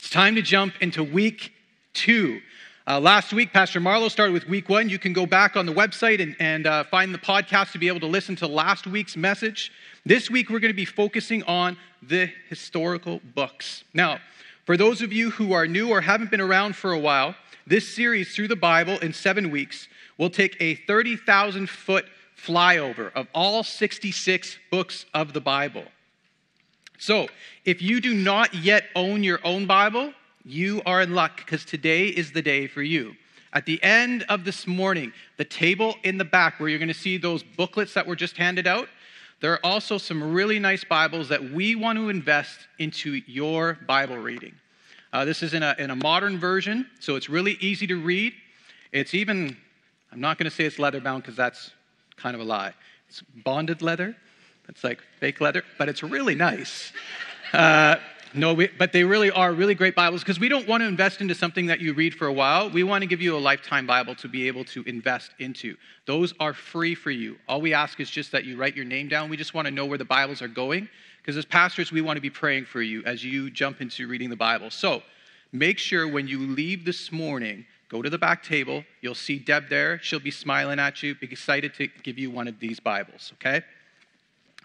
It's time to jump into week two. Uh, last week, Pastor Marlowe started with week one. You can go back on the website and, and uh, find the podcast to be able to listen to last week's message. This week, we're going to be focusing on the historical books. Now, for those of you who are new or haven't been around for a while, this series through the Bible in seven weeks will take a 30,000 foot flyover of all 66 books of the Bible. So, if you do not yet own your own Bible, you are in luck because today is the day for you. At the end of this morning, the table in the back where you're going to see those booklets that were just handed out, there are also some really nice Bibles that we want to invest into your Bible reading. Uh, this is in a, in a modern version, so it's really easy to read. It's even, I'm not going to say it's leather bound because that's kind of a lie. It's bonded leather. It's like fake leather, but it's really nice. Uh, no, we, but they really are really great Bibles because we don't want to invest into something that you read for a while. We want to give you a lifetime Bible to be able to invest into. Those are free for you. All we ask is just that you write your name down. We just want to know where the Bibles are going because as pastors, we want to be praying for you as you jump into reading the Bible. So make sure when you leave this morning, go to the back table. You'll see Deb there. She'll be smiling at you, be excited to give you one of these Bibles, okay?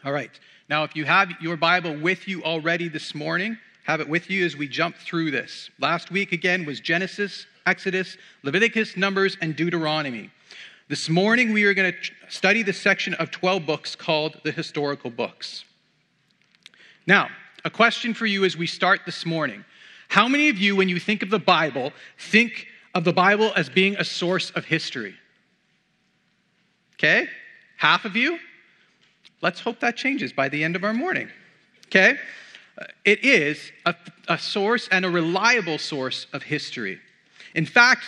All right. Now, if you have your Bible with you already this morning, have it with you as we jump through this. Last week, again, was Genesis, Exodus, Leviticus, Numbers, and Deuteronomy. This morning, we are going to study the section of 12 books called the historical books. Now, a question for you as we start this morning. How many of you, when you think of the Bible, think of the Bible as being a source of history? Okay? Half of you? Let's hope that changes by the end of our morning. Okay? Uh, it is a, a source and a reliable source of history. In fact,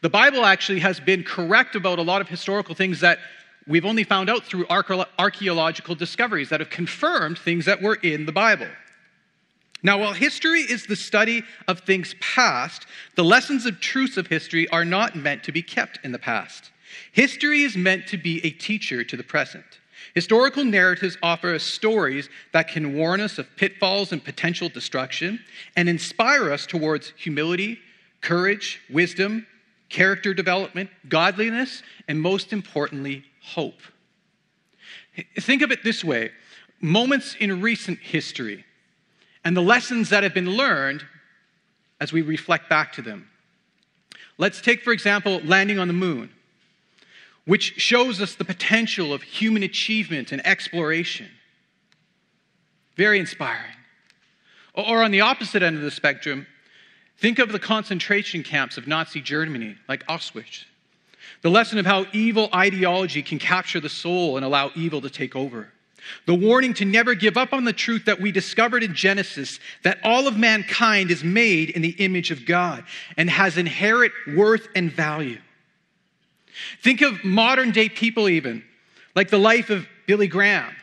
the Bible actually has been correct about a lot of historical things that we've only found out through archaeological discoveries that have confirmed things that were in the Bible. Now, while history is the study of things past, the lessons of truths of history are not meant to be kept in the past. History is meant to be a teacher to the present. Historical narratives offer us stories that can warn us of pitfalls and potential destruction and inspire us towards humility, courage, wisdom, character development, godliness, and most importantly, hope. Think of it this way moments in recent history and the lessons that have been learned as we reflect back to them. Let's take, for example, landing on the moon which shows us the potential of human achievement and exploration. Very inspiring. Or on the opposite end of the spectrum, think of the concentration camps of Nazi Germany, like Auschwitz. The lesson of how evil ideology can capture the soul and allow evil to take over. The warning to never give up on the truth that we discovered in Genesis that all of mankind is made in the image of God and has inherent worth and value. Think of modern day people, even, like the life of Billy Graham.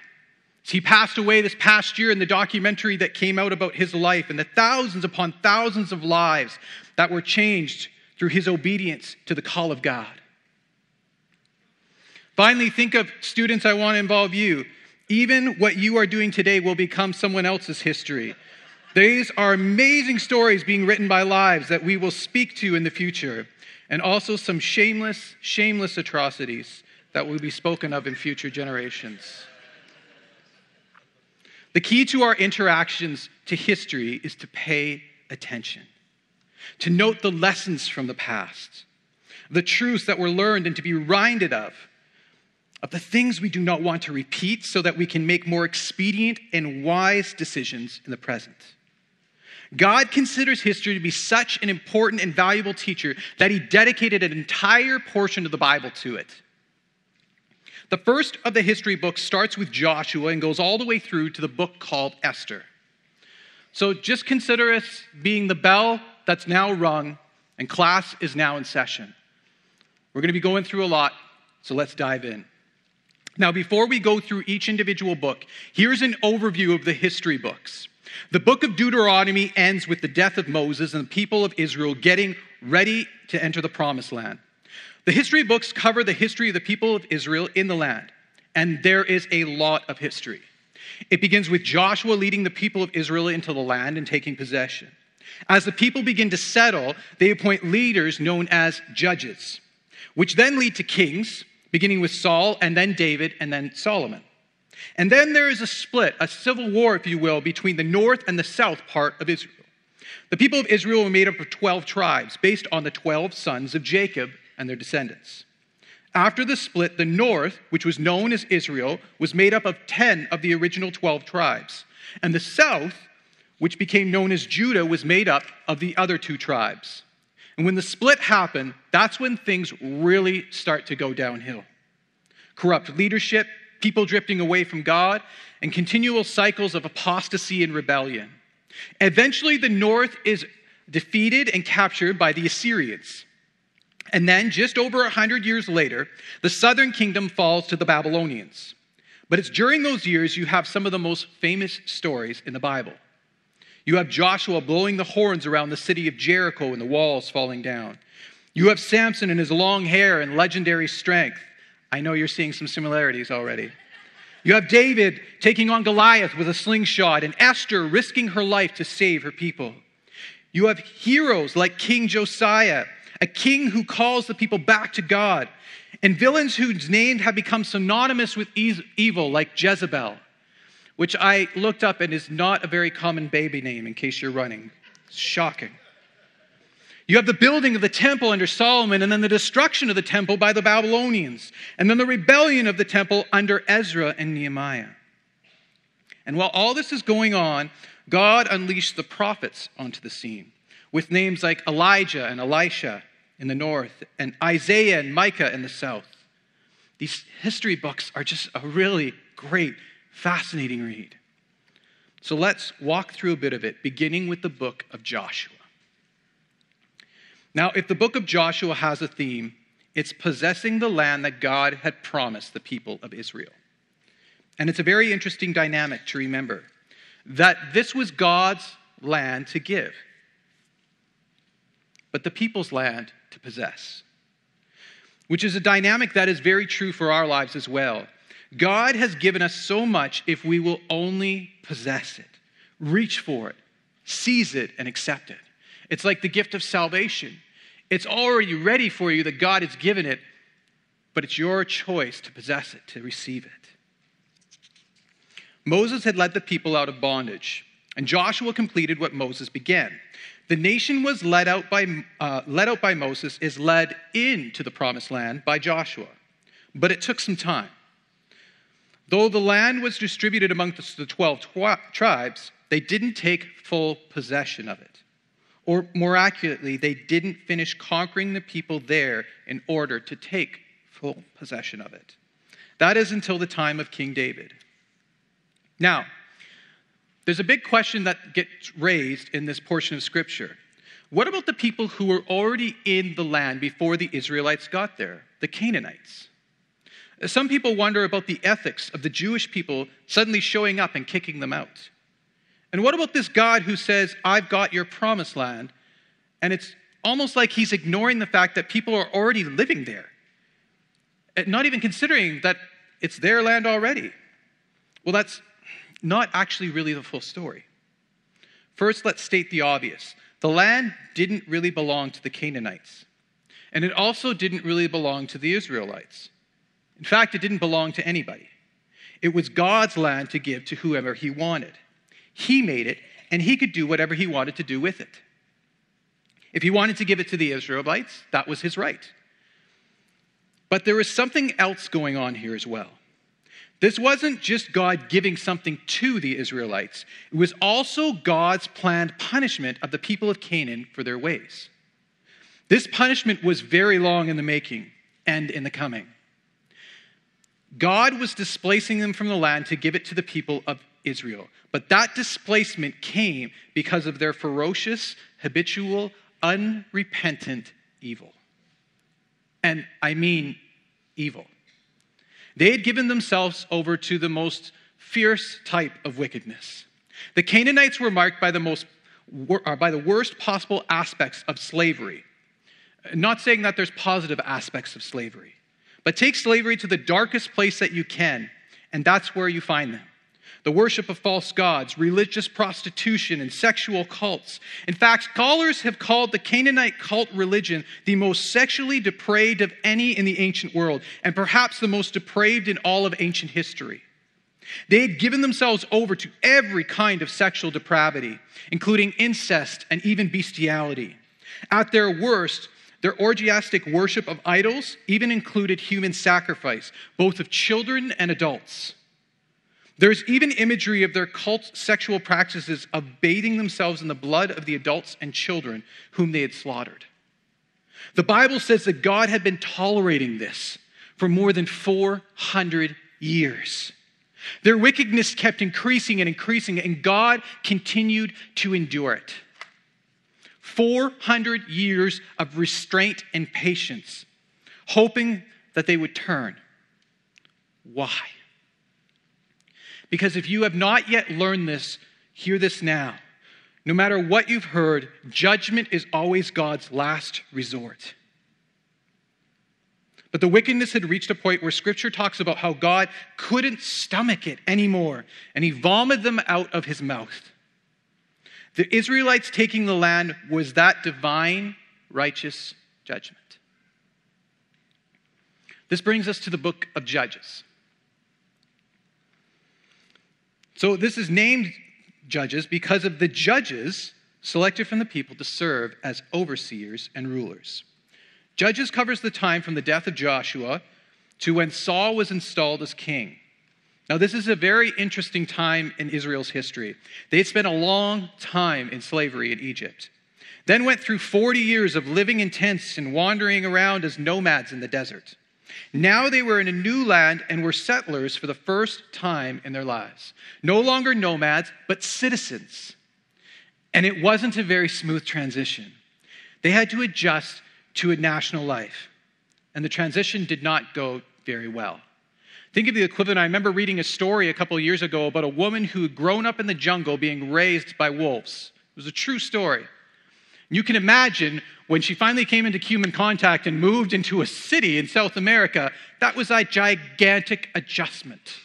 He passed away this past year in the documentary that came out about his life and the thousands upon thousands of lives that were changed through his obedience to the call of God. Finally, think of students, I want to involve you. Even what you are doing today will become someone else's history. These are amazing stories being written by lives that we will speak to in the future and also some shameless, shameless atrocities that will be spoken of in future generations. The key to our interactions to history is to pay attention, to note the lessons from the past, the truths that were learned, and to be reminded of, of the things we do not want to repeat so that we can make more expedient and wise decisions in the present. God considers history to be such an important and valuable teacher that he dedicated an entire portion of the Bible to it. The first of the history books starts with Joshua and goes all the way through to the book called Esther. So just consider us being the bell that's now rung and class is now in session. We're going to be going through a lot, so let's dive in. Now, before we go through each individual book, here's an overview of the history books. The book of Deuteronomy ends with the death of Moses and the people of Israel getting ready to enter the promised land. The history books cover the history of the people of Israel in the land, and there is a lot of history. It begins with Joshua leading the people of Israel into the land and taking possession. As the people begin to settle, they appoint leaders known as judges, which then lead to kings, beginning with Saul and then David and then Solomon. And then there is a split, a civil war, if you will, between the north and the south part of Israel. The people of Israel were made up of 12 tribes based on the 12 sons of Jacob and their descendants. After the split, the north, which was known as Israel, was made up of 10 of the original 12 tribes. And the south, which became known as Judah, was made up of the other two tribes. And when the split happened, that's when things really start to go downhill. Corrupt leadership, people drifting away from God, and continual cycles of apostasy and rebellion. Eventually, the north is defeated and captured by the Assyrians. And then, just over a hundred years later, the southern kingdom falls to the Babylonians. But it's during those years you have some of the most famous stories in the Bible. You have Joshua blowing the horns around the city of Jericho and the walls falling down. You have Samson and his long hair and legendary strength. I know you're seeing some similarities already. You have David taking on Goliath with a slingshot and Esther risking her life to save her people. You have heroes like King Josiah, a king who calls the people back to God, and villains whose names have become synonymous with evil like Jezebel which I looked up and is not a very common baby name in case you're running. It's shocking. You have the building of the temple under Solomon, and then the destruction of the temple by the Babylonians, and then the rebellion of the temple under Ezra and Nehemiah. And while all this is going on, God unleashed the prophets onto the scene with names like Elijah and Elisha in the north, and Isaiah and Micah in the south. These history books are just a really great Fascinating read. So let's walk through a bit of it, beginning with the book of Joshua. Now, if the book of Joshua has a theme, it's possessing the land that God had promised the people of Israel. And it's a very interesting dynamic to remember that this was God's land to give, but the people's land to possess, which is a dynamic that is very true for our lives as well. God has given us so much if we will only possess it, reach for it, seize it, and accept it. It's like the gift of salvation. It's already ready for you that God has given it, but it's your choice to possess it, to receive it. Moses had led the people out of bondage, and Joshua completed what Moses began. The nation was led out by, uh, led out by Moses, is led into the promised land by Joshua. But it took some time. Though the land was distributed among the 12 tribes, they didn't take full possession of it. Or more accurately, they didn't finish conquering the people there in order to take full possession of it. That is until the time of King David. Now, there's a big question that gets raised in this portion of Scripture. What about the people who were already in the land before the Israelites got there, the Canaanites? Some people wonder about the ethics of the Jewish people suddenly showing up and kicking them out. And what about this God who says, I've got your promised land? And it's almost like he's ignoring the fact that people are already living there, not even considering that it's their land already. Well, that's not actually really the full story. First, let's state the obvious the land didn't really belong to the Canaanites, and it also didn't really belong to the Israelites. In fact, it didn't belong to anybody. It was God's land to give to whoever he wanted. He made it, and he could do whatever he wanted to do with it. If he wanted to give it to the Israelites, that was his right. But there was something else going on here as well. This wasn't just God giving something to the Israelites, it was also God's planned punishment of the people of Canaan for their ways. This punishment was very long in the making and in the coming. God was displacing them from the land to give it to the people of Israel. But that displacement came because of their ferocious, habitual, unrepentant evil. And I mean evil. They had given themselves over to the most fierce type of wickedness. The Canaanites were marked by the most uh, by the worst possible aspects of slavery. Not saying that there's positive aspects of slavery. But take slavery to the darkest place that you can, and that's where you find them. The worship of false gods, religious prostitution, and sexual cults. In fact, scholars have called the Canaanite cult religion the most sexually depraved of any in the ancient world, and perhaps the most depraved in all of ancient history. They had given themselves over to every kind of sexual depravity, including incest and even bestiality. At their worst, their orgiastic worship of idols even included human sacrifice, both of children and adults. There's even imagery of their cult sexual practices of bathing themselves in the blood of the adults and children whom they had slaughtered. The Bible says that God had been tolerating this for more than 400 years. Their wickedness kept increasing and increasing, and God continued to endure it. 400 years of restraint and patience, hoping that they would turn. Why? Because if you have not yet learned this, hear this now. No matter what you've heard, judgment is always God's last resort. But the wickedness had reached a point where scripture talks about how God couldn't stomach it anymore, and he vomited them out of his mouth. The Israelites taking the land was that divine, righteous judgment. This brings us to the book of Judges. So this is named judges because of the judges selected from the people to serve as overseers and rulers. Judges covers the time from the death of Joshua to when Saul was installed as king. Now, this is a very interesting time in Israel's history. They had spent a long time in slavery in Egypt, then went through 40 years of living in tents and wandering around as nomads in the desert. Now they were in a new land and were settlers for the first time in their lives. No longer nomads, but citizens. And it wasn't a very smooth transition. They had to adjust to a national life, and the transition did not go very well. Think of the equivalent. I remember reading a story a couple years ago about a woman who had grown up in the jungle being raised by wolves. It was a true story. You can imagine when she finally came into human contact and moved into a city in South America, that was a gigantic adjustment.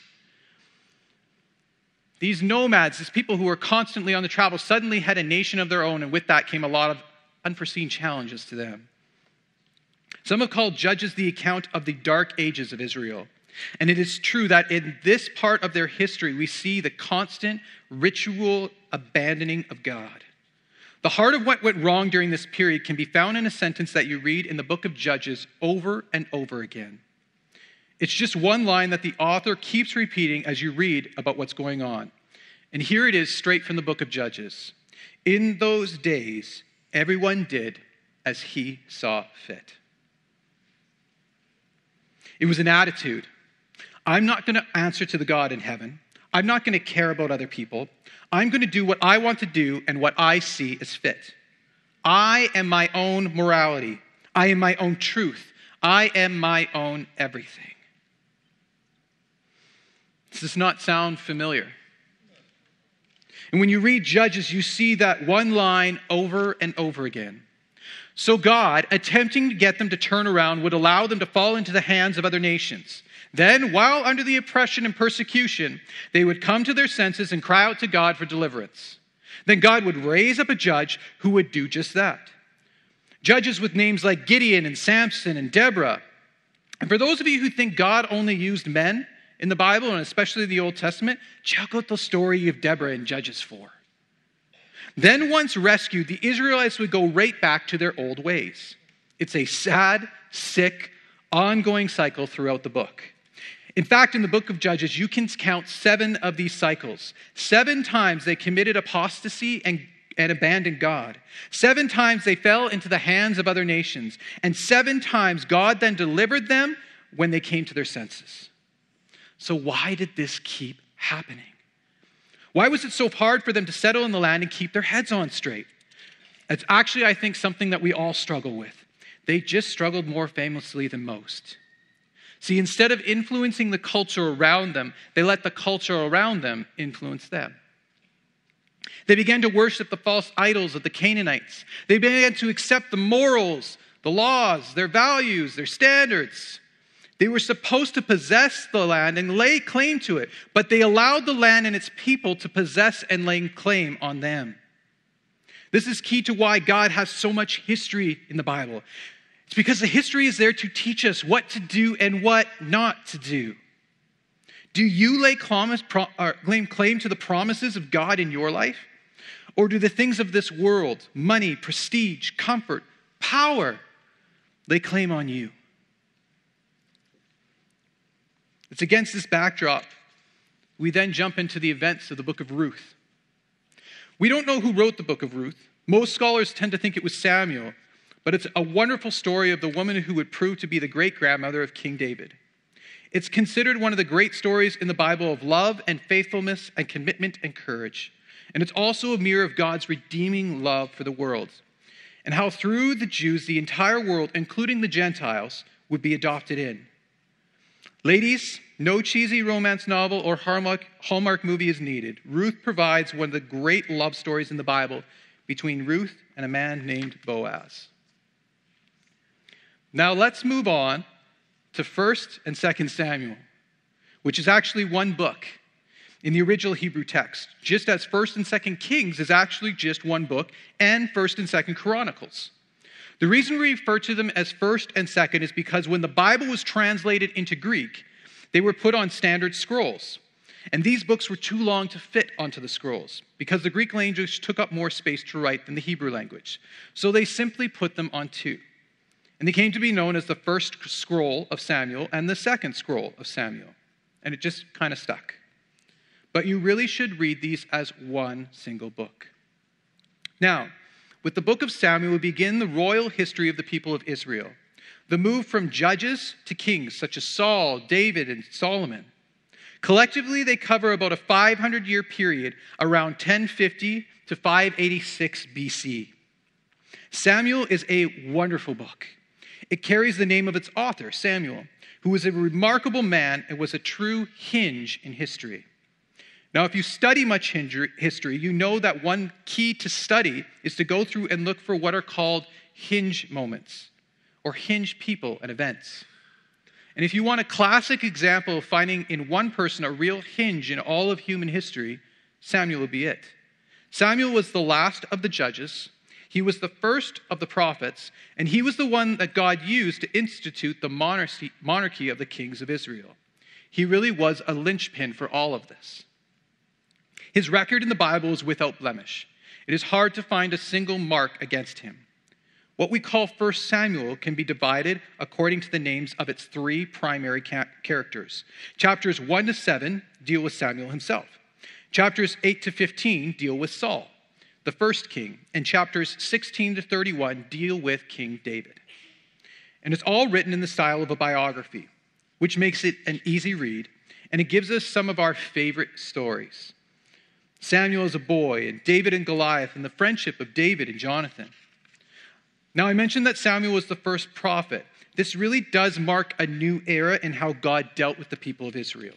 These nomads, these people who were constantly on the travel, suddenly had a nation of their own, and with that came a lot of unforeseen challenges to them. Some have called Judges the account of the dark ages of Israel. And it is true that in this part of their history, we see the constant ritual abandoning of God. The heart of what went wrong during this period can be found in a sentence that you read in the book of Judges over and over again. It's just one line that the author keeps repeating as you read about what's going on. And here it is straight from the book of Judges. In those days, everyone did as he saw fit. It was an attitude. I'm not going to answer to the God in heaven. I'm not going to care about other people. I'm going to do what I want to do and what I see as fit. I am my own morality. I am my own truth. I am my own everything. This Does this not sound familiar? And when you read Judges, you see that one line over and over again. So God, attempting to get them to turn around, would allow them to fall into the hands of other nations. Then, while under the oppression and persecution, they would come to their senses and cry out to God for deliverance. Then God would raise up a judge who would do just that. Judges with names like Gideon and Samson and Deborah. And for those of you who think God only used men in the Bible, and especially the Old Testament, check out the story of Deborah in Judges 4. Then, once rescued, the Israelites would go right back to their old ways. It's a sad, sick, ongoing cycle throughout the book. In fact, in the book of Judges, you can count seven of these cycles. Seven times they committed apostasy and, and abandoned God. Seven times they fell into the hands of other nations. And seven times God then delivered them when they came to their senses. So, why did this keep happening? Why was it so hard for them to settle in the land and keep their heads on straight? It's actually, I think, something that we all struggle with. They just struggled more famously than most. See, instead of influencing the culture around them, they let the culture around them influence them. They began to worship the false idols of the Canaanites. They began to accept the morals, the laws, their values, their standards. They were supposed to possess the land and lay claim to it, but they allowed the land and its people to possess and lay claim on them. This is key to why God has so much history in the Bible. It's because the history is there to teach us what to do and what not to do. Do you lay claim, claim to the promises of God in your life? Or do the things of this world, money, prestige, comfort, power, lay claim on you? It's against this backdrop we then jump into the events of the book of Ruth. We don't know who wrote the book of Ruth. Most scholars tend to think it was Samuel, but it's a wonderful story of the woman who would prove to be the great grandmother of King David. It's considered one of the great stories in the Bible of love and faithfulness and commitment and courage. And it's also a mirror of God's redeeming love for the world and how through the Jews, the entire world, including the Gentiles, would be adopted in. Ladies, no cheesy romance novel or Hallmark, Hallmark movie is needed. Ruth provides one of the great love stories in the Bible between Ruth and a man named Boaz. Now let's move on to 1st and 2nd Samuel, which is actually one book in the original Hebrew text, just as 1st and 2nd Kings is actually just one book, and 1st and 2nd Chronicles. The reason we refer to them as first and second is because when the Bible was translated into Greek, they were put on standard scrolls. And these books were too long to fit onto the scrolls because the Greek language took up more space to write than the Hebrew language. So they simply put them on two. And they came to be known as the first scroll of Samuel and the second scroll of Samuel. And it just kind of stuck. But you really should read these as one single book. Now, with the book of Samuel, we begin the royal history of the people of Israel. The move from judges to kings, such as Saul, David, and Solomon. Collectively, they cover about a 500 year period around 1050 to 586 BC. Samuel is a wonderful book. It carries the name of its author, Samuel, who was a remarkable man and was a true hinge in history. Now, if you study much history, you know that one key to study is to go through and look for what are called hinge moments or hinge people and events. And if you want a classic example of finding in one person a real hinge in all of human history, Samuel would be it. Samuel was the last of the judges, he was the first of the prophets, and he was the one that God used to institute the monarchy, of the kings of Israel. He really was a linchpin for all of this. His record in the Bible is without blemish. It is hard to find a single mark against him. What we call 1 Samuel can be divided according to the names of its three primary characters. Chapters 1 to 7 deal with Samuel himself. Chapters 8 to 15 deal with Saul, the first king, and chapters 16 to 31 deal with King David. And it's all written in the style of a biography, which makes it an easy read, and it gives us some of our favorite stories. Samuel as a boy, and David and Goliath, and the friendship of David and Jonathan. Now, I mentioned that Samuel was the first prophet. This really does mark a new era in how God dealt with the people of Israel.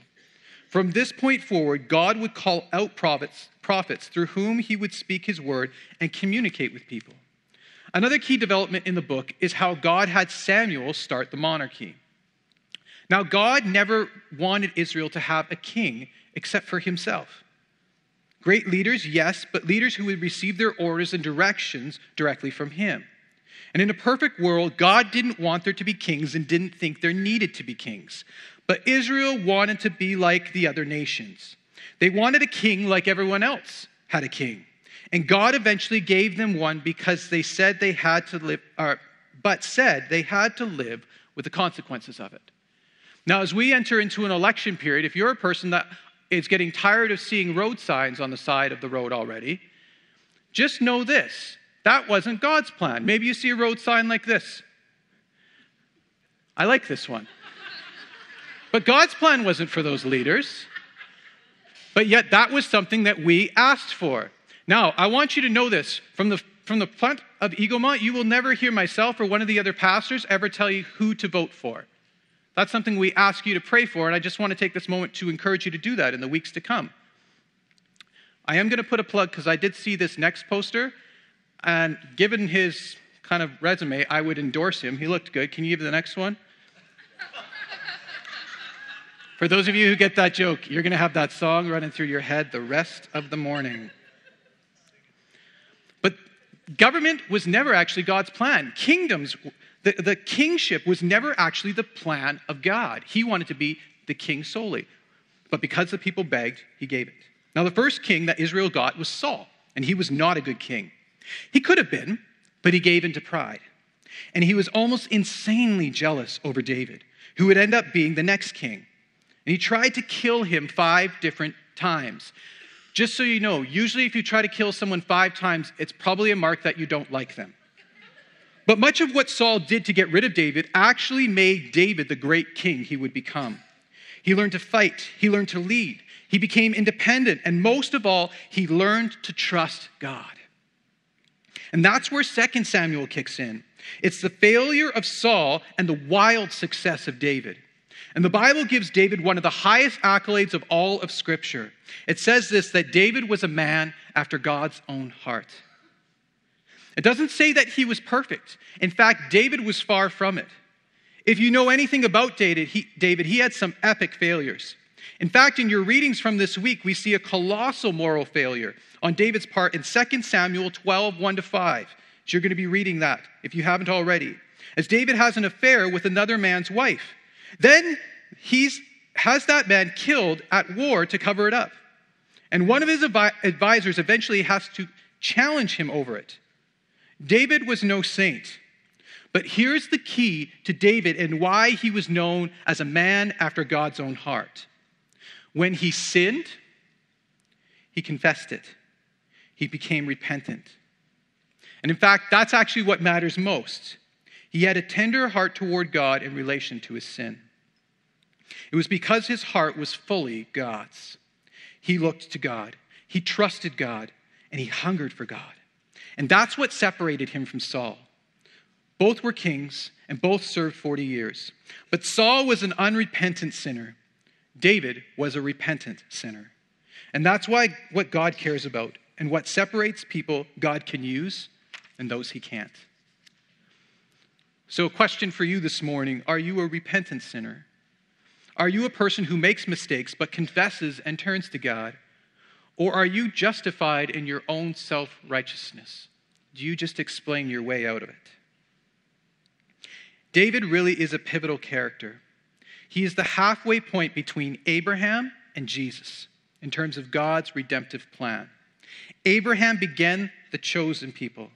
From this point forward, God would call out prophets, prophets through whom he would speak his word and communicate with people. Another key development in the book is how God had Samuel start the monarchy. Now, God never wanted Israel to have a king except for himself. Great leaders, yes, but leaders who would receive their orders and directions directly from Him. And in a perfect world, God didn't want there to be kings and didn't think there needed to be kings. But Israel wanted to be like the other nations. They wanted a king like everyone else had a king. And God eventually gave them one because they said they had to live, or, but said they had to live with the consequences of it. Now, as we enter into an election period, if you're a person that is getting tired of seeing road signs on the side of the road already, just know this that wasn't God's plan. Maybe you see a road sign like this. I like this one. But God's plan wasn't for those leaders. But yet, that was something that we asked for. Now, I want you to know this from the from the front of Eaglemont, you will never hear myself or one of the other pastors ever tell you who to vote for. That's something we ask you to pray for, and I just want to take this moment to encourage you to do that in the weeks to come. I am going to put a plug because I did see this next poster, and given his kind of resume, I would endorse him. He looked good. Can you give the next one? For those of you who get that joke, you're going to have that song running through your head the rest of the morning. But government was never actually God's plan. Kingdoms, the, the kingship was never actually the plan of God. He wanted to be the king solely. But because the people begged, he gave it. Now, the first king that Israel got was Saul, and he was not a good king. He could have been, but he gave into pride. And he was almost insanely jealous over David, who would end up being the next king. And he tried to kill him five different times. Just so you know, usually if you try to kill someone five times, it's probably a mark that you don't like them. But much of what Saul did to get rid of David actually made David the great king he would become. He learned to fight, he learned to lead, he became independent, and most of all, he learned to trust God. And that's where 2 Samuel kicks in. It's the failure of Saul and the wild success of David. And the Bible gives David one of the highest accolades of all of Scripture. It says this that David was a man after God's own heart. It doesn't say that he was perfect. In fact, David was far from it. If you know anything about David he, David, he had some epic failures. In fact, in your readings from this week, we see a colossal moral failure on David's part in 2 Samuel 12, 1 to 5. So you're going to be reading that if you haven't already. As David has an affair with another man's wife. Then he has that man killed at war to cover it up. And one of his advisors eventually has to challenge him over it. David was no saint. But here's the key to David and why he was known as a man after God's own heart. When he sinned, he confessed it, he became repentant. And in fact, that's actually what matters most. He had a tender heart toward God in relation to his sin. It was because his heart was fully God's. He looked to God, he trusted God, and he hungered for God. And that's what separated him from Saul. Both were kings, and both served 40 years. But Saul was an unrepentant sinner. David was a repentant sinner. And that's why what God cares about and what separates people God can use and those he can't. So, a question for you this morning Are you a repentant sinner? Are you a person who makes mistakes but confesses and turns to God? Or are you justified in your own self righteousness? Do you just explain your way out of it? David really is a pivotal character. He is the halfway point between Abraham and Jesus in terms of God's redemptive plan. Abraham began the chosen people.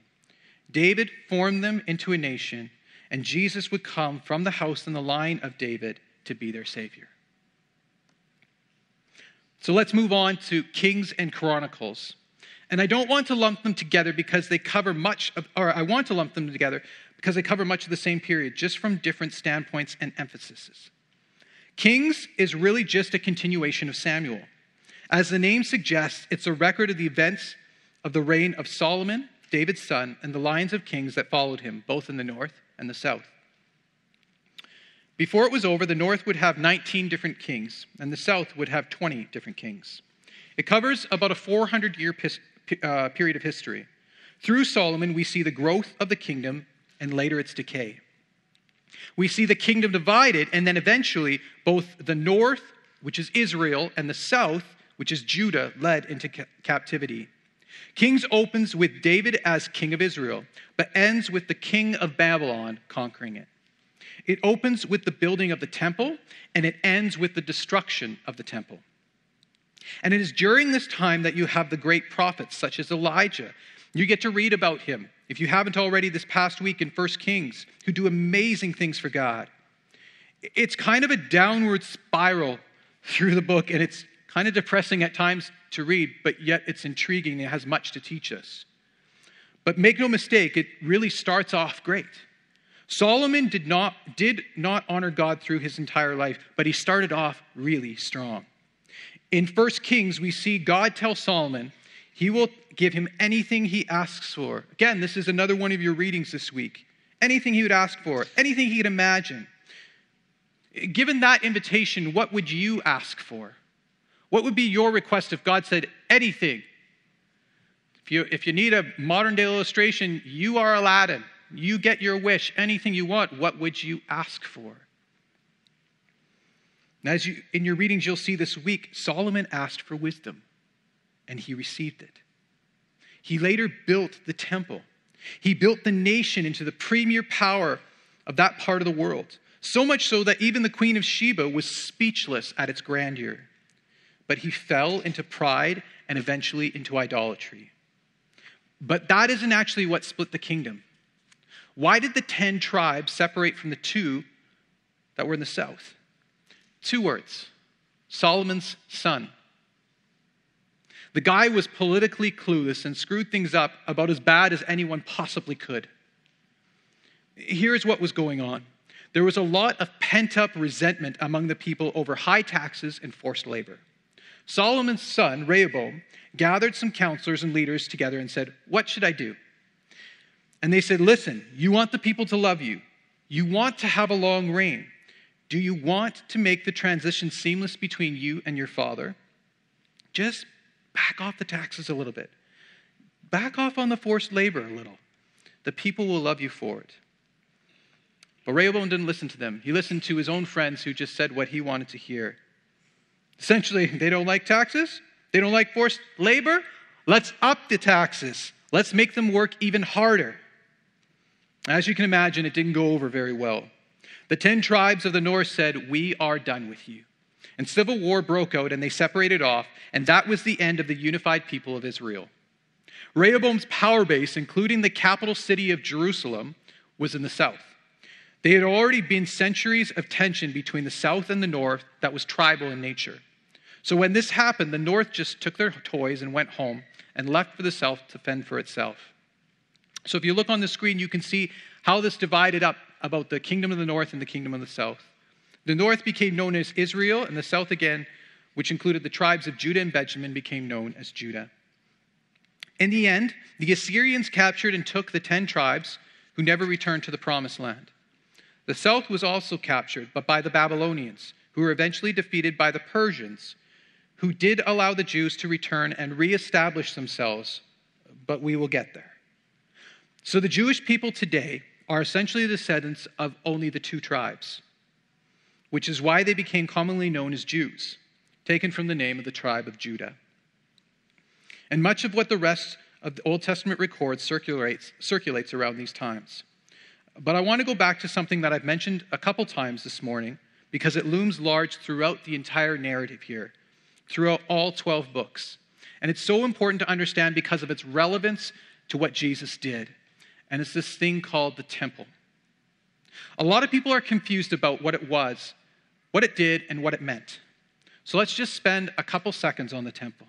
David formed them into a nation, and Jesus would come from the house and the line of David to be their Savior. So let's move on to Kings and Chronicles. And I don't want to lump them together because they cover much of, or I want to lump them together because they cover much of the same period, just from different standpoints and emphases. Kings is really just a continuation of Samuel. As the name suggests, it's a record of the events of the reign of Solomon, David's son, and the lines of kings that followed him, both in the north and the south. Before it was over, the north would have 19 different kings, and the south would have 20 different kings. It covers about a 400 year uh, period of history. Through Solomon, we see the growth of the kingdom and later its decay. We see the kingdom divided, and then eventually both the north, which is Israel, and the south, which is Judah, led into ca- captivity. Kings opens with David as king of Israel, but ends with the king of Babylon conquering it. It opens with the building of the temple, and it ends with the destruction of the temple. And it is during this time that you have the great prophets, such as Elijah. You get to read about him, if you haven't already, this past week in 1 Kings, who do amazing things for God. It's kind of a downward spiral through the book, and it's kind of depressing at times to read, but yet it's intriguing. It has much to teach us. But make no mistake, it really starts off great. Solomon did not, did not honor God through his entire life, but he started off really strong. In 1 Kings, we see God tell Solomon he will give him anything he asks for. Again, this is another one of your readings this week. Anything he would ask for, anything he could imagine. Given that invitation, what would you ask for? What would be your request if God said anything? If you, if you need a modern day illustration, you are Aladdin. You get your wish, anything you want, what would you ask for? And as you, in your readings, you'll see this week, Solomon asked for wisdom, and he received it. He later built the temple. He built the nation into the premier power of that part of the world. So much so that even the Queen of Sheba was speechless at its grandeur. But he fell into pride and eventually into idolatry. But that isn't actually what split the kingdom. Why did the 10 tribes separate from the two that were in the south? Two words Solomon's son. The guy was politically clueless and screwed things up about as bad as anyone possibly could. Here's what was going on there was a lot of pent up resentment among the people over high taxes and forced labor. Solomon's son, Rehoboam, gathered some counselors and leaders together and said, What should I do? And they said, Listen, you want the people to love you, you want to have a long reign. Do you want to make the transition seamless between you and your father? Just back off the taxes a little bit. Back off on the forced labor a little. The people will love you for it. But Rehoboam didn't listen to them. He listened to his own friends who just said what he wanted to hear. Essentially, they don't like taxes, they don't like forced labor. Let's up the taxes, let's make them work even harder. As you can imagine, it didn't go over very well. The 10 tribes of the north said, We are done with you. And civil war broke out and they separated off, and that was the end of the unified people of Israel. Rehoboam's power base, including the capital city of Jerusalem, was in the south. There had already been centuries of tension between the south and the north that was tribal in nature. So when this happened, the north just took their toys and went home and left for the south to fend for itself. So if you look on the screen, you can see how this divided up about the kingdom of the north and the kingdom of the south. The north became known as Israel, and the south again, which included the tribes of Judah and Benjamin, became known as Judah. In the end, the Assyrians captured and took the ten tribes who never returned to the promised land. The south was also captured, but by the Babylonians, who were eventually defeated by the Persians, who did allow the Jews to return and reestablish themselves, but we will get there. So the Jewish people today are essentially the descendants of only the two tribes, which is why they became commonly known as Jews, taken from the name of the tribe of Judah. And much of what the rest of the Old Testament records circulates, circulates around these times. But I want to go back to something that I've mentioned a couple times this morning because it looms large throughout the entire narrative here, throughout all 12 books. And it's so important to understand because of its relevance to what Jesus did and it's this thing called the temple. A lot of people are confused about what it was, what it did, and what it meant. So let's just spend a couple seconds on the temple.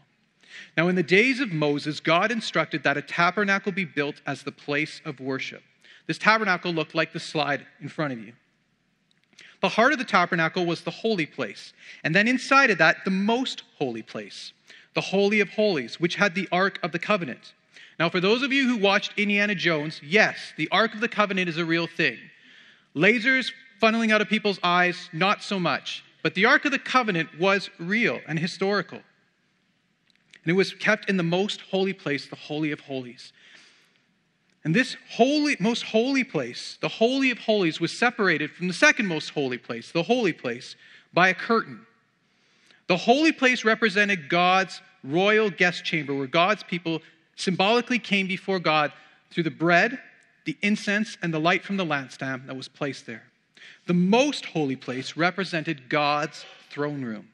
Now, in the days of Moses, God instructed that a tabernacle be built as the place of worship. This tabernacle looked like the slide in front of you. The heart of the tabernacle was the holy place, and then inside of that, the most holy place, the Holy of Holies, which had the Ark of the Covenant. Now, for those of you who watched Indiana Jones, yes, the Ark of the Covenant is a real thing. Lasers funneling out of people's eyes, not so much. But the Ark of the Covenant was real and historical. And it was kept in the most holy place, the Holy of Holies. And this holy, most holy place, the Holy of Holies, was separated from the second most holy place, the holy place, by a curtain. The holy place represented God's royal guest chamber where God's people symbolically came before God through the bread, the incense, and the light from the lampstand that was placed there. The most holy place represented God's throne room.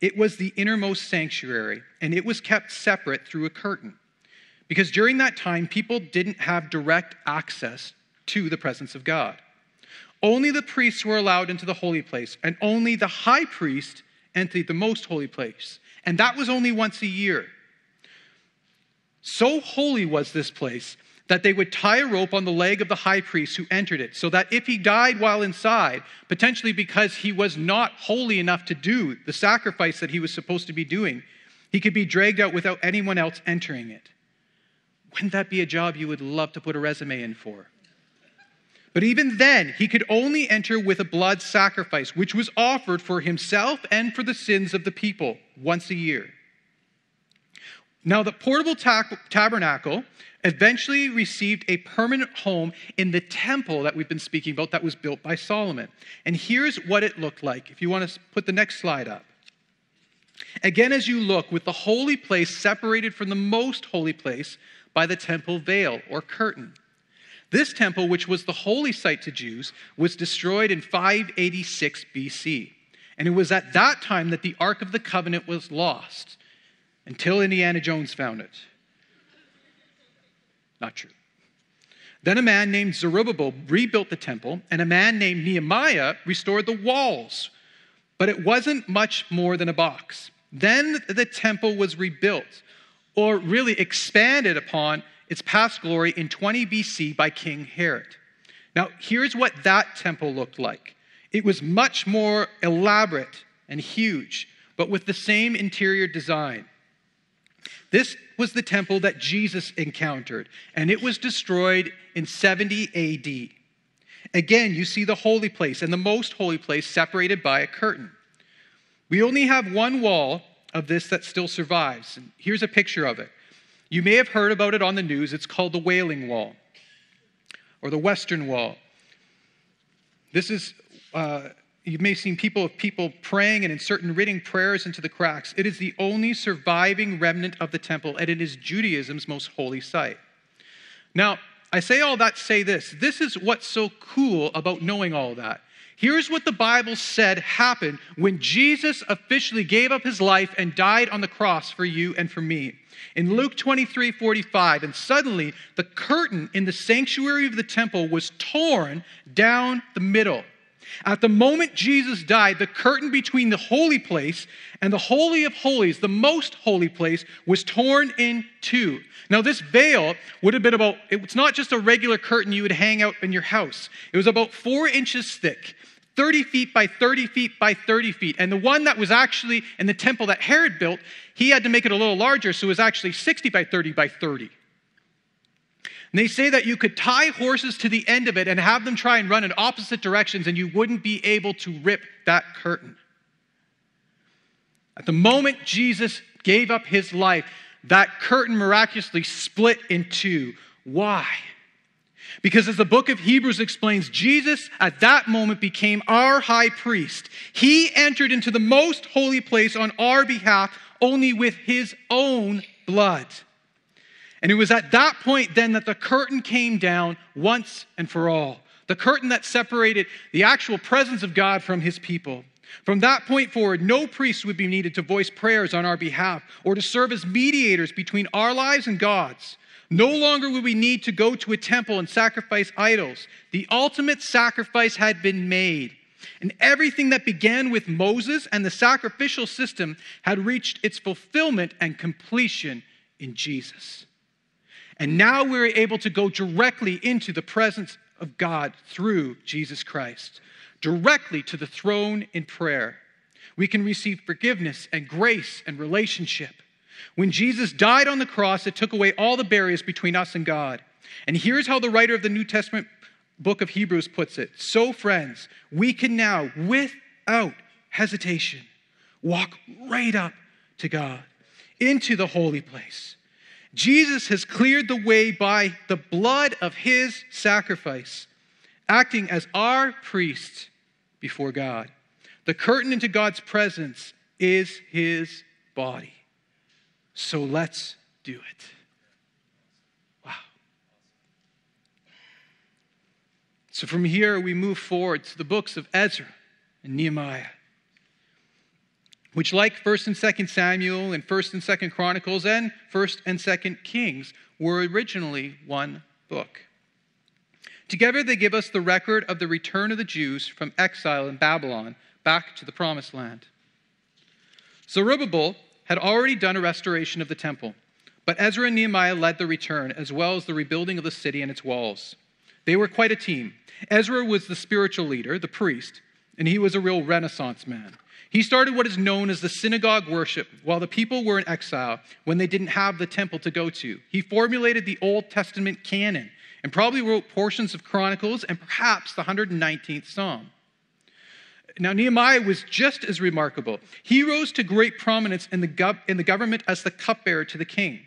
It was the innermost sanctuary, and it was kept separate through a curtain. Because during that time, people didn't have direct access to the presence of God. Only the priests were allowed into the holy place, and only the high priest entered the most holy place. And that was only once a year. So holy was this place that they would tie a rope on the leg of the high priest who entered it, so that if he died while inside, potentially because he was not holy enough to do the sacrifice that he was supposed to be doing, he could be dragged out without anyone else entering it. Wouldn't that be a job you would love to put a resume in for? But even then, he could only enter with a blood sacrifice, which was offered for himself and for the sins of the people once a year. Now, the portable ta- tabernacle eventually received a permanent home in the temple that we've been speaking about that was built by Solomon. And here's what it looked like. If you want to put the next slide up. Again, as you look, with the holy place separated from the most holy place by the temple veil or curtain. This temple, which was the holy site to Jews, was destroyed in 586 BC. And it was at that time that the Ark of the Covenant was lost until Indiana Jones found it. Not true. Then a man named Zerubbabel rebuilt the temple, and a man named Nehemiah restored the walls. But it wasn't much more than a box. Then the temple was rebuilt, or really expanded upon its past glory in 20 BC by King Herod. Now, here's what that temple looked like it was much more elaborate and huge, but with the same interior design. This was the temple that Jesus encountered, and it was destroyed in 70 AD. Again, you see the holy place and the most holy place separated by a curtain. We only have one wall of this that still survives. And here's a picture of it. You may have heard about it on the news. It's called the Wailing Wall or the Western Wall. This is uh, you may have seen people of people praying and inserting written prayers into the cracks. It is the only surviving remnant of the temple, and it is Judaism's most holy site. Now, I say all that to say this. This is what's so cool about knowing all that. Here's what the Bible said happened when Jesus officially gave up his life and died on the cross for you and for me. In Luke 23 45, and suddenly the curtain in the sanctuary of the temple was torn down the middle. At the moment Jesus died, the curtain between the holy place and the Holy of Holies, the most holy place, was torn in two. Now, this veil would have been about, it's not just a regular curtain you would hang out in your house, it was about four inches thick. 30 feet by 30 feet by 30 feet. And the one that was actually in the temple that Herod built, he had to make it a little larger, so it was actually 60 by 30 by 30. And they say that you could tie horses to the end of it and have them try and run in opposite directions, and you wouldn't be able to rip that curtain. At the moment Jesus gave up his life, that curtain miraculously split in two. Why? Because as the book of Hebrews explains, Jesus at that moment became our high priest. He entered into the most holy place on our behalf only with his own blood. And it was at that point then that the curtain came down once and for all. The curtain that separated the actual presence of God from his people. From that point forward, no priest would be needed to voice prayers on our behalf or to serve as mediators between our lives and God's. No longer would we need to go to a temple and sacrifice idols. The ultimate sacrifice had been made. And everything that began with Moses and the sacrificial system had reached its fulfillment and completion in Jesus. And now we're able to go directly into the presence of God through Jesus Christ, directly to the throne in prayer. We can receive forgiveness and grace and relationship. When Jesus died on the cross, it took away all the barriers between us and God. And here's how the writer of the New Testament book of Hebrews puts it So, friends, we can now, without hesitation, walk right up to God, into the holy place Jesus has cleared the way by the blood of his sacrifice, acting as our priest before God. The curtain into God's presence is his body. So let's do it. Wow. So from here, we move forward to the books of Ezra and Nehemiah which like 1st and 2nd Samuel and 1st and 2nd Chronicles and 1st and 2nd Kings were originally one book. Together they give us the record of the return of the Jews from exile in Babylon back to the promised land. Zerubbabel had already done a restoration of the temple, but Ezra and Nehemiah led the return as well as the rebuilding of the city and its walls. They were quite a team. Ezra was the spiritual leader, the priest, and he was a real renaissance man. He started what is known as the synagogue worship while the people were in exile when they didn't have the temple to go to. He formulated the Old Testament canon and probably wrote portions of Chronicles and perhaps the 119th Psalm. Now, Nehemiah was just as remarkable. He rose to great prominence in the, gov- in the government as the cupbearer to the king.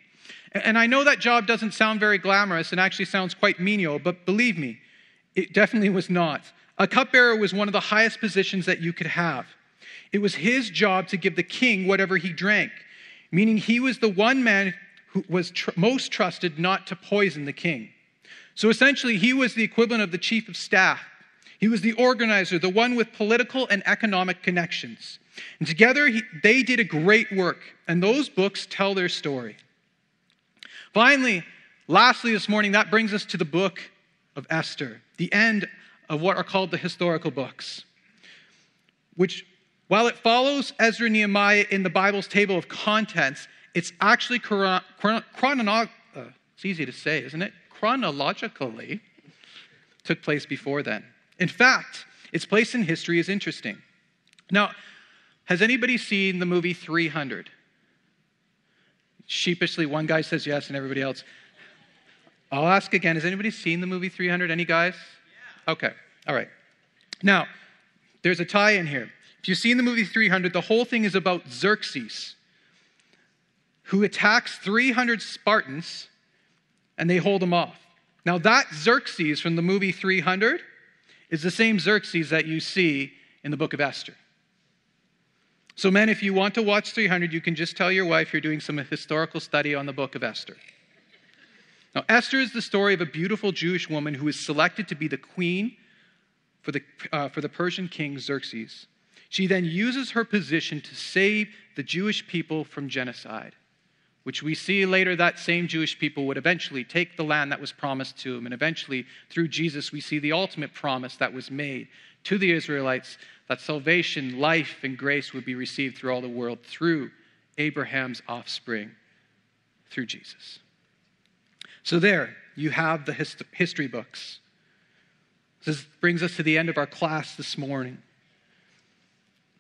And I know that job doesn't sound very glamorous and actually sounds quite menial, but believe me, it definitely was not. A cupbearer was one of the highest positions that you could have. It was his job to give the king whatever he drank, meaning he was the one man who was tr- most trusted not to poison the king. So essentially, he was the equivalent of the chief of staff. He was the organizer, the one with political and economic connections. And together, he, they did a great work, and those books tell their story. Finally, lastly, this morning, that brings us to the book of Esther, the end of what are called the historical books, which, while it follows Ezra and Nehemiah in the Bible's table of contents, it's actually chrono- chrono- uh, it's easy to say, isn't it? Chronologically took place before then. In fact, its place in history is interesting. Now, has anybody seen the movie 300? Sheepishly, one guy says yes, and everybody else. I'll ask again Has anybody seen the movie 300? Any guys? Okay, all right. Now, there's a tie in here. If you've seen the movie 300, the whole thing is about Xerxes, who attacks 300 Spartans and they hold him off. Now, that Xerxes from the movie 300 is the same Xerxes that you see in the book of Esther. So, men, if you want to watch 300, you can just tell your wife you're doing some historical study on the book of Esther. Now, Esther is the story of a beautiful Jewish woman who is selected to be the queen for the, uh, for the Persian king Xerxes. She then uses her position to save the Jewish people from genocide, which we see later that same Jewish people would eventually take the land that was promised to them. And eventually, through Jesus, we see the ultimate promise that was made to the Israelites that salvation, life, and grace would be received through all the world through Abraham's offspring, through Jesus. So, there you have the hist- history books. This brings us to the end of our class this morning.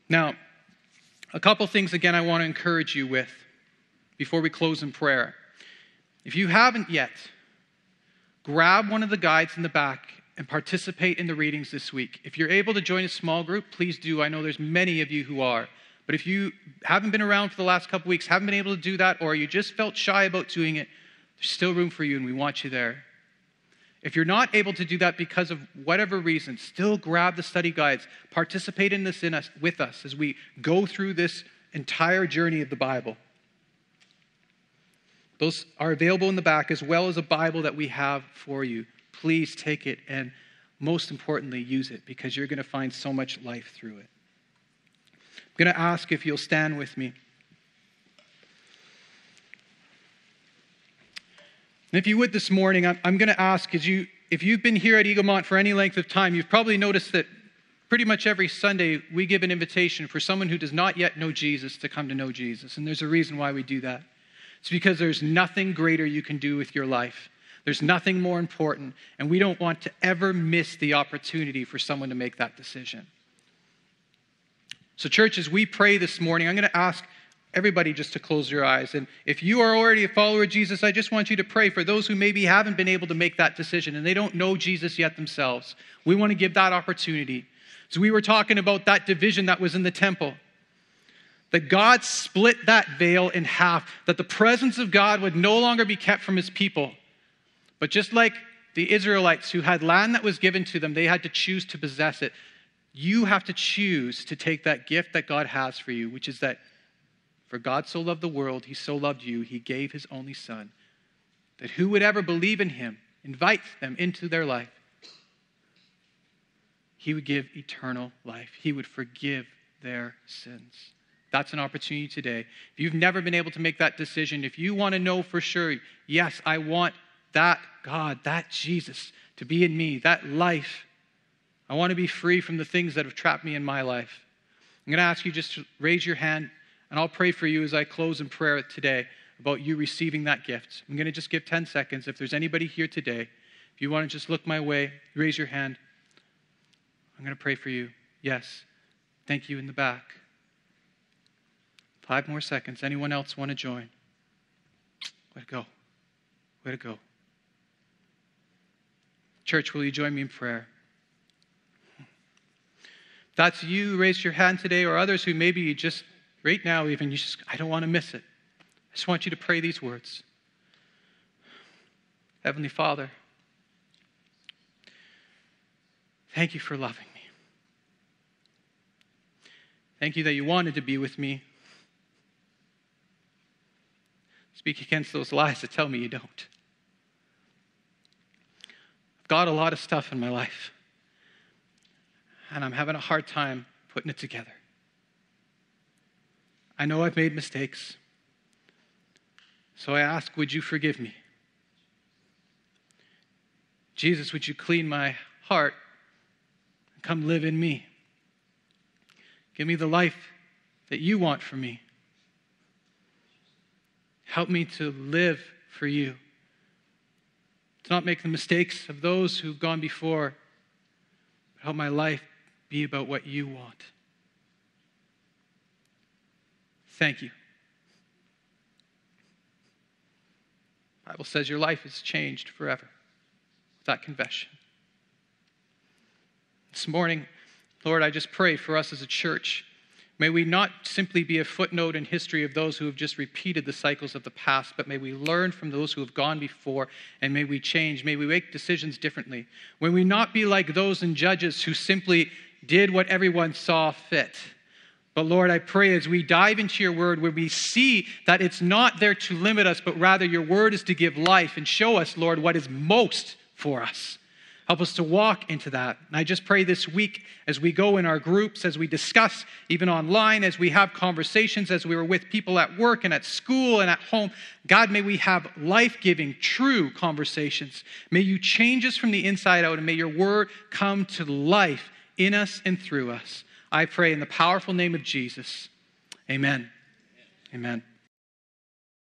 Now, a couple things again I want to encourage you with before we close in prayer. If you haven't yet, grab one of the guides in the back and participate in the readings this week. If you're able to join a small group, please do. I know there's many of you who are. But if you haven't been around for the last couple weeks, haven't been able to do that, or you just felt shy about doing it, there's still room for you and we want you there. If you're not able to do that because of whatever reason, still grab the study guides. Participate in this in us, with us as we go through this entire journey of the Bible. Those are available in the back as well as a Bible that we have for you please take it and most importantly, use it because you're going to find so much life through it. I'm going to ask if you'll stand with me. And if you would this morning, I'm, going to ask as you, if you've been here at Eaglemont for any length of time, you've probably noticed that pretty much every Sunday we give an invitation for someone who does not yet know Jesus to come to know Jesus. And there's a reason why we do that. It's because there's nothing greater you can do with your life there's nothing more important, and we don't want to ever miss the opportunity for someone to make that decision. So, churches, we pray this morning, I'm going to ask everybody just to close your eyes. And if you are already a follower of Jesus, I just want you to pray for those who maybe haven't been able to make that decision and they don't know Jesus yet themselves. We want to give that opportunity. So, we were talking about that division that was in the temple. That God split that veil in half, that the presence of God would no longer be kept from his people but just like the Israelites who had land that was given to them, they had to choose to possess it. You have to choose to take that gift that God has for you, which is that for God so loved the world, he so loved you, he gave his only son, that who would ever believe in him, invite them into their life, he would give eternal life. He would forgive their sins. That's an opportunity today. If you've never been able to make that decision, if you want to know for sure, yes, I want that God, that Jesus to be in me, that life. I want to be free from the things that have trapped me in my life. I'm going to ask you just to raise your hand, and I'll pray for you as I close in prayer today about you receiving that gift. I'm going to just give 10 seconds. If there's anybody here today, if you want to just look my way, raise your hand. I'm going to pray for you. Yes. Thank you in the back. Five more seconds. Anyone else want to join? Way to go. Way to go. Church, will you join me in prayer? that's you, raise your hand today, or others who maybe you just, right now even, you just, I don't want to miss it. I just want you to pray these words Heavenly Father, thank you for loving me. Thank you that you wanted to be with me. Speak against those lies that tell me you don't. I've got a lot of stuff in my life and I'm having a hard time putting it together. I know I've made mistakes. So I ask, would you forgive me? Jesus, would you clean my heart and come live in me? Give me the life that you want for me. Help me to live for you. To not make the mistakes of those who've gone before. Help my life be about what you want. Thank you. Bible says your life is changed forever with that confession. This morning, Lord, I just pray for us as a church. May we not simply be a footnote in history of those who have just repeated the cycles of the past, but may we learn from those who have gone before and may we change. May we make decisions differently. May we not be like those in Judges who simply did what everyone saw fit. But Lord, I pray as we dive into your word, where we see that it's not there to limit us, but rather your word is to give life and show us, Lord, what is most for us. Help us to walk into that. And I just pray this week as we go in our groups, as we discuss, even online, as we have conversations, as we were with people at work and at school and at home, God, may we have life giving, true conversations. May you change us from the inside out, and may your word come to life in us and through us. I pray in the powerful name of Jesus. Amen. Amen.